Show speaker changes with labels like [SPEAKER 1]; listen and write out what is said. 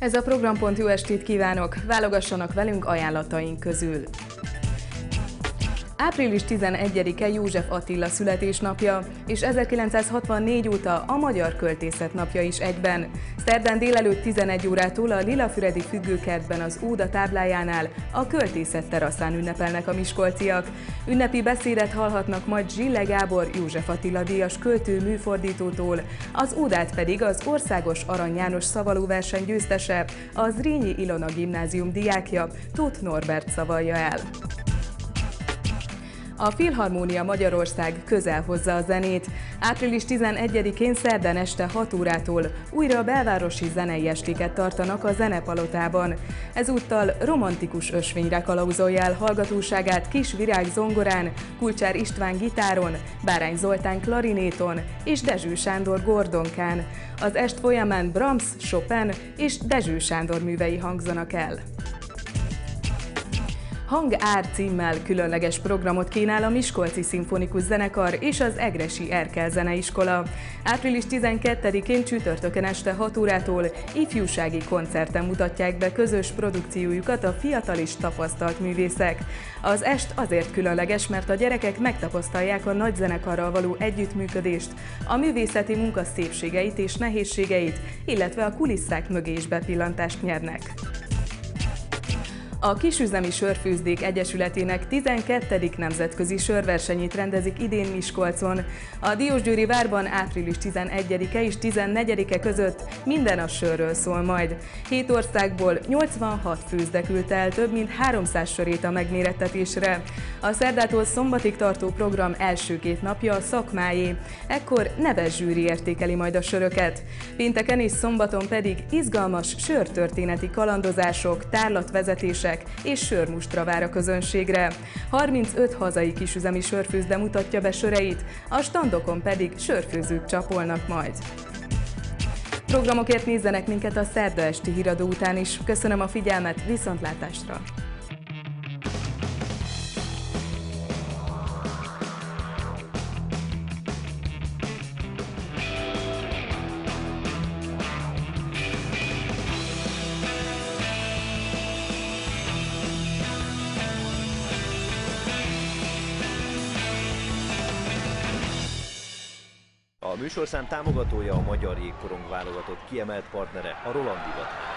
[SPEAKER 1] Ez a program.hu jó estét kívánok! Válogassanak velünk ajánlataink közül. Április 11-e József Attila születésnapja, és 1964 óta a Magyar Költészet napja is egyben. Szerdán délelőtt 11 órától a Lilafüredi függőkertben az Óda táblájánál a Költészet teraszán ünnepelnek a miskolciak. Ünnepi beszédet hallhatnak majd Zsille Gábor József Attila díjas költő műfordítótól, az Ódát pedig az Országos Arany János szavalóverseny győztese, az Rényi Ilona gimnázium diákja Tóth Norbert szavalja el. A Filharmónia Magyarország közel hozza a zenét. Április 11-én szerdán este 6 órától újra belvárosi zenei estéket tartanak a Zenepalotában. Ezúttal romantikus ösvényre kalauzolja el hallgatóságát Kis Virág zongorán, Kulcsár István gitáron, Bárány Zoltán klarinéton és Dezső Sándor gordonkán. Az est folyamán Brahms, Chopin és Dezső Sándor művei hangzanak el. Hang Ár címmel különleges programot kínál a Miskolci Szimfonikus Zenekar és az Egresi Erkel Zeneiskola. Április 12-én csütörtökön este 6 órától ifjúsági koncerten mutatják be közös produkciójukat a fiatal és tapasztalt művészek. Az est azért különleges, mert a gyerekek megtapasztalják a nagy zenekarral való együttműködést, a művészeti munka szépségeit és nehézségeit, illetve a kulisszák mögé is bepillantást nyernek. A Kisüzemi Sörfőzdék Egyesületének 12. nemzetközi sörversenyét rendezik idén Miskolcon. A Diósgyőri várban április 11-e és 14-e között minden a sörről szól majd. Hét országból 86 főzde küldte el több mint 300 sörét a megmérettetésre. A szerdától szombatig tartó program első két napja a szakmájé. Ekkor neves zsűri értékeli majd a söröket. Pénteken és szombaton pedig izgalmas sörtörténeti kalandozások, tárlatvezetések, és sörmustra vár a közönségre. 35 hazai kisüzemi sörfőzde mutatja be söreit, a standokon pedig sörfőzők csapolnak majd. Programokért nézzenek minket a szerda esti híradó után is. Köszönöm a figyelmet, viszontlátásra!
[SPEAKER 2] A műsorszám támogatója a Magyar Jégkorong válogatott kiemelt partnere a Roland Divatház.